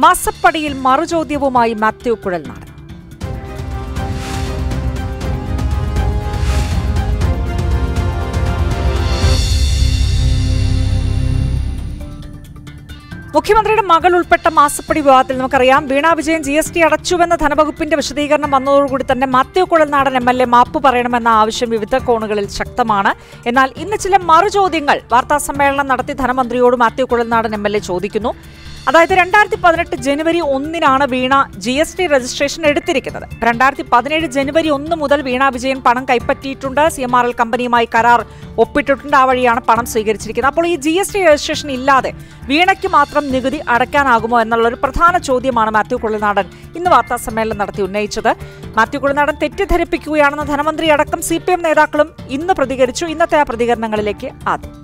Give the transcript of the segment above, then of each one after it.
മാസപ്പടിയിൽ മറുചോദ്യവുമായി മാത്യു കുഴൽനാടൻ. മുഖ്യമന്ത്രിയുടെ മകൾ ഉൾപ്പെട്ട മാസപ്പടി വിവാദത്തിൽ നമുക്കറിയാം Veena Vijayan G S T അടച്ചുവെന്ന ധനവകുപ്പിന്റെ വിശദീകരണം വന്നതോടുകൂടി തന്നെ Mathew Kuzhalnadan M L A മാപ്പ് പറയണമെന്ന ആവശ്യം വിവിധ കോണുകളിൽ ശക്തമാണ്. എന്നാൽ ഇന്ന് ചില മറുചോദ്യങ്ങൾ വാർത്താ സമ്മേളനം നടത്തി ധനമന്ത്രിയോട് Mathew Kuzhalnadan M L A ചോദിക്കുന്നു. അതായത് രണ്ടായിരത്തി പതിനെട്ട് ജനുവരി ഒന്നിനാണ് Veena G S T registration എടുത്തിരിക്കുന്നത്. രണ്ടായിരത്തി പതിനേഴ് ജനുവരി ഒന്ന് മുതൽ വീണ വിജയൻ പണം കൈപ്പറ്റിയിട്ടുണ്ട്. സി എം ആർ എൽ കമ്പനിയുമായി കരാർ ഒപ്പിട്ടിട്ടുണ്ട്. ആ വഴിയാണ് പണം സ്വീകരിച്ചിരിക്കുന്നത്. അപ്പോൾ ഈ ജി എസ് ടി രജിസ്ട്രേഷൻ ഇല്ലാതെ വീണയ്ക്ക് മാത്രം നികുതി അടയ്ക്കാനാകുമോ എന്നുള്ള ഒരു പ്രധാന ചോദ്യമാണ് മാത്യു കുളിനാടൻ ഇന്ന് വാർത്താ സമ്മേളനം നടത്തി ഉന്നയിച്ചത്. മാത്യു കുളിനാടൻ തെറ്റിദ്ധരിപ്പിക്കുകയാണെന്ന് ധനമന്ത്രി അടക്കം സി നേതാക്കളും ഇന്ന് പ്രതികരിച്ചു. ഇന്നത്തെ ആ പ്രതികരണങ്ങളിലേക്ക് ആദ്യം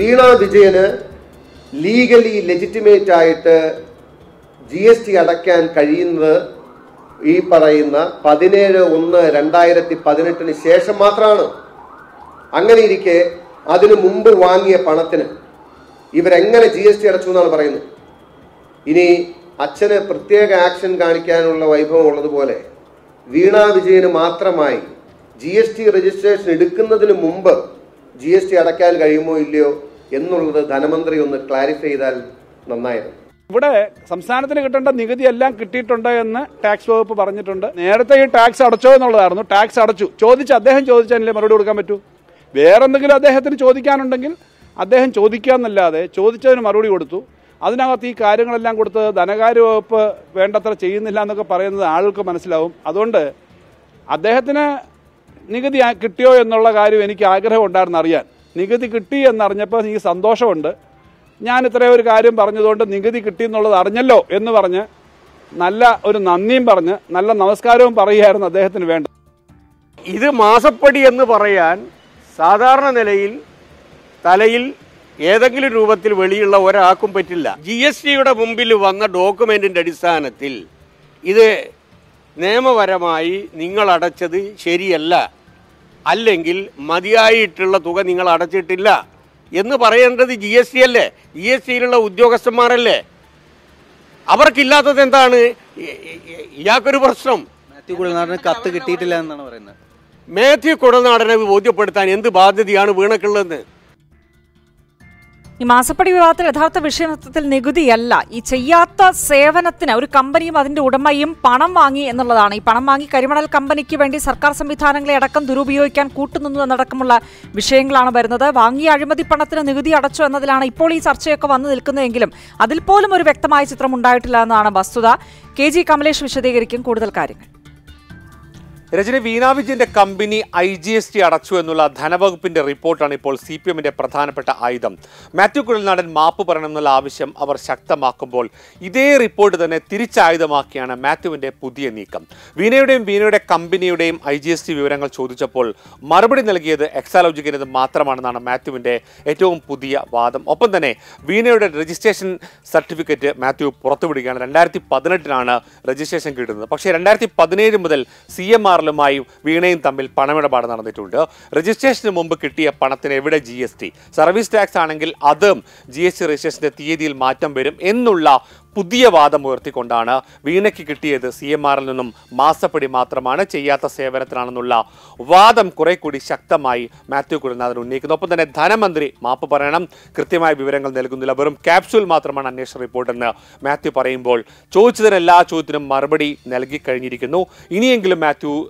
വീണ വിജയന് ലീഗലി ലെജിറ്റിമേറ്റ് ആയിട്ട് ജി എസ് ടി അടയ്ക്കാൻ കഴിയുന്നത് ഈ പറയുന്ന പതിനേഴ് ഒന്ന് രണ്ടായിരത്തി പതിനെട്ടിന് ശേഷം മാത്രമാണ്. അങ്ങനെ ഇരിക്കെ അതിനു മുമ്പ് വാങ്ങിയ പണത്തിന് ഇവരെങ്ങനെ ജി എസ് ടി അടച്ചു എന്നാണ് പറയുന്നത്. ഇനി അച്ഛന് പ്രത്യേക ആക്ഷൻ കാണിക്കാനുള്ള വൈഭവം ഉള്ളതുപോലെ വീണ വിജയന് മാത്രമായി ജി എസ് ടി രജിസ്ട്രേഷൻ എടുക്കുന്നതിന് മുമ്പ് ജി എസ് ടി അടയ്ക്കാൻ കഴിയുമോ ഇല്ലയോ എന്നുള്ളത് ധനമന്ത്രി ഒന്ന് ക്ലാരിഫൈ ചെയ്താൽ നന്നായിരുന്നു. ഇവിടെ സംസ്ഥാനത്തിന് കിട്ടേണ്ട നികുതി എല്ലാം കിട്ടിയിട്ടുണ്ട് എന്ന് ടാക്സ് വകുപ്പ് പറഞ്ഞിട്ടുണ്ട്. നേരത്തെ ഈ ടാക്സ് അടച്ചോ എന്നുള്ളതായിരുന്നു. ടാക്സ് അടച്ചു. ചോദിച്ച് അദ്ദേഹം ചോദിച്ചതിനല്ലേ മറുപടി കൊടുക്കാൻ പറ്റൂ? വേറെന്തെങ്കിലും അദ്ദേഹത്തിന് ചോദിക്കാനുണ്ടെങ്കിൽ അദ്ദേഹം ചോദിക്കുക എന്നല്ലാതെ ചോദിച്ചതിന് മറുപടി കൊടുത്തു. അതിനകത്ത് ഈ കാര്യങ്ങളെല്ലാം കൊടുത്ത് ധനകാര്യ വകുപ്പ് വേണ്ടത്ര ചെയ്യുന്നില്ല എന്നൊക്കെ പറയുന്നത് ആളുകൾക്ക് മനസ്സിലാവും. അതുകൊണ്ട് അദ്ദേഹത്തിന് നികുതി കിട്ടിയോ എന്നുള്ള കാര്യം എനിക്ക് ആഗ്രഹം ഉണ്ടായിരുന്നു അറിയാൻ. നികുതി കിട്ടി എന്നറിഞ്ഞപ്പോൾ എനിക്ക് സന്തോഷമുണ്ട്. ഞാൻ ഇത്രയും ഒരു കാര്യം പറഞ്ഞതുകൊണ്ട് നികുതി കിട്ടി എന്നുള്ളത് അറിഞ്ഞല്ലോ എന്ന് പറഞ്ഞ് നല്ല ഒരു നന്ദിയും പറഞ്ഞ് നല്ല നമസ്കാരവും പറയുകയായിരുന്നു അദ്ദേഹത്തിന് വേണ്ടത് ഇത് മാസപ്പടി എന്ന് പറയാൻ സാധാരണ നിലയിൽ തലയിൽ ഏതെങ്കിലും രൂപത്തിൽ വെളിയുള്ള ഒരാൾക്കും പറ്റില്ല. ജി എസ് ടിയുടെ മുമ്പിൽ വന്ന ഡോക്യുമെന്റിന്റെ അടിസ്ഥാനത്തിൽ ഇത് നിയമപരമായി നിങ്ങൾ അടച്ചത് ശരിയല്ല. അല്ലെങ്കിൽ മതിയായിട്ടുള്ള തുക നിങ്ങൾ അടച്ചിട്ടില്ല എന്ന് പറയേണ്ടത് ജി എസ് ടി അല്ലേ? ജി എസ് ടിയിലുള്ള ഉദ്യോഗസ്ഥന്മാരല്ലേ? അവർക്കില്ലാത്തത് എന്താണ്? ഇയാൾക്കൊരു പ്രശ്നം. മാത്യു കത്ത് കിട്ടിയിട്ടില്ല എന്നാണ് പറയുന്നത്. മാത്യു കുടനാടനെ ബോധ്യപ്പെടുത്താൻ എന്ത് ബാധ്യതയാണ് വീണക്കുള്ളതെന്ന്? ഈ മാസപ്പടി വിവാദത്തിൽ യഥാർത്ഥ വിഷയത്തിൽ നികുതിയല്ല. ഈ ചെയ്യാത്ത സേവനത്തിന് ഒരു കമ്പനിയും അതിന്റെ ഉടമയും പണം വാങ്ങി എന്നുള്ളതാണ്. ഈ പണം വാങ്ങി കരിമണൽ കമ്പനിക്ക് വേണ്ടി സർക്കാർ സംവിധാനങ്ങളെ അടക്കം ദുരുപയോഗിക്കാൻ കൂട്ടുനിന്നു എന്നടക്കമുള്ള വിഷയങ്ങളാണ് വരുന്നത്. വാങ്ങിയ അഴിമതി പണത്തിന് നികുതി അടച്ചു എന്നതിലാണ് ഇപ്പോൾ ഈ ചർച്ചയൊക്കെ വന്നു നിൽക്കുന്നതെങ്കിലും അതിൽ പോലും ഒരു വ്യക്തമായ ചിത്രം ഉണ്ടായിട്ടില്ല എന്നതാണ് വസ്തുത. കെ ജി കമലേഷ് വിശദീകരിക്കും കൂടുതൽ കാര്യങ്ങൾ. രജനി വീണ വിജയന്റെ company I G S T അടച്ചു എന്നുള്ള ധനവകുപ്പിന്റെ റിപ്പോർട്ടാണ് ഇപ്പോൾ സി പി എമ്മിന്റെ പ്രധാനപ്പെട്ട ആയുധം. മാത്യു കുഴൽനാടൻ മാപ്പ് പറയണമെന്നുള്ള ആവശ്യം അവർ ശക്തമാക്കുമ്പോൾ ഇതേ റിപ്പോർട്ട് തന്നെ തിരിച്ചായുധമാക്കിയാണ് മാത്യുവിന്റെ പുതിയ നീക്കം. വീണയുടെയും വീണയുടെ കമ്പനിയുടെയും ഐ ജി എസ് ടി വിവരങ്ങൾ ചോദിച്ചപ്പോൾ മറുപടി നൽകിയത് എക്സാലോജിക്കിനത് മാത്രമാണെന്നാണ് മാത്യുവിന്റെ ഏറ്റവും പുതിയ വാദം. ഒപ്പം തന്നെ വീണയുടെ രജിസ്ട്രേഷൻ സർട്ടിഫിക്കറ്റ് മാത്യു പുറത്തുവിടുകയാണ്. രണ്ടായിരത്തി പതിനെട്ടിനാണ് രജിസ്ട്രേഷൻ കിട്ടുന്നത്. പക്ഷേ രണ്ടായിരത്തി പതിനേഴ് മുതൽ സി എം ആറിലുമായും വീണയും തമ്മിൽ പണമിടപാട് നടന്നിട്ടുണ്ട്. രജിസ്ട്രേഷന് മുമ്പ് കിട്ടിയ പണത്തിന് എവിടെ G S T service tax ആണെങ്കിൽ അതും ജി എസ് ടി രജിസ്ട്രേഷന്റെ തീയതിയിൽ മാറ്റം വരും എന്നുള്ള പുതിയ വാദം ഉയർത്തിക്കൊണ്ടാണ് വീണയ്ക്ക് കിട്ടിയത് സി എം ആറിൽ നിന്നും മാസപ്പടി മാത്രമാണ്. ചെയ്യാത്ത സേവനത്തിനാണെന്നുള്ള വാദം കുറെ കൂടി ശക്തമായി മാത്യു കുരുനാഥൻ ഉന്നയിക്കുന്നു. ഒപ്പം തന്നെ ധനമന്ത്രി മാപ്പ് പറയണം. കൃത്യമായ വിവരങ്ങൾ നൽകുന്നില്ല. വെറും ക്യാപ്സ്യൂൾ മാത്രമാണ് അന്വേഷണ റിപ്പോർട്ടെന്ന് മാത്യു പറയുമ്പോൾ ചോദിച്ചതിന് എല്ലാ ചോദ്യത്തിനും മറുപടി നൽകി കഴിഞ്ഞിരിക്കുന്നു. ഇനിയെങ്കിലും മാത്യു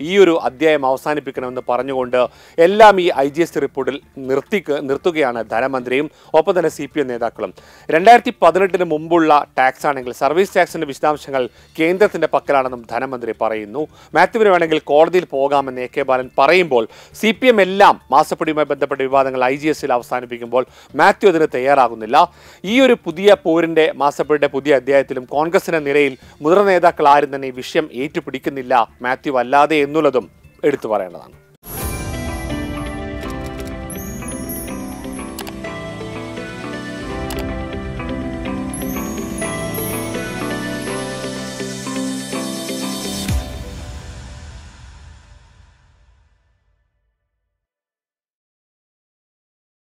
ഈ ഒരു അധ്യായം അവസാനിപ്പിക്കണമെന്ന് പറഞ്ഞുകൊണ്ട് എല്ലാം ഈ ഐ ജി എസ് റിപ്പോർട്ടിൽ നിർത്തി നിർത്തുകയാണ് ധനമന്ത്രിയും ഒപ്പം തന്നെ സി പി എം നേതാക്കളും. രണ്ടായിരത്തി പതിനെട്ടിന് മുമ്പുള്ള ടാക്സ് ആണെങ്കിൽ സർവീസ് ടാക്സിന്റെ വിശദാംശങ്ങൾ കേന്ദ്രത്തിന്റെ പക്കലാണെന്നും ധനമന്ത്രി പറയുന്നു. മാത്യുവിന് വേണമെങ്കിൽ കോടതിയിൽ പോകാമെന്ന് എ കെ ബാലൻ പറയുമ്പോൾ സി പി എം എല്ലാം മാസപ്പടിയുമായി ബന്ധപ്പെട്ട വിവാദങ്ങൾ ഐ ജി എസിൽ അവസാനിപ്പിക്കുമ്പോൾ മാത്യു അതിന് തയ്യാറാകുന്നില്ല. ഈ ഒരു പുതിയ പോരിന്റെ മാസപ്പടിയുടെ പുതിയ അധ്യായത്തിലും കോൺഗ്രസിന്റെ നിരയിൽ മുതിർന്ന നേതാക്കൾ ആരും തന്നെ ഈ വിഷയം ഏറ്റുപിടിക്കുന്നില്ല. മാത്യു അല്ലാതെ എന്നുള്ളതും എടുത്തു പറയേണ്ടതാണ്.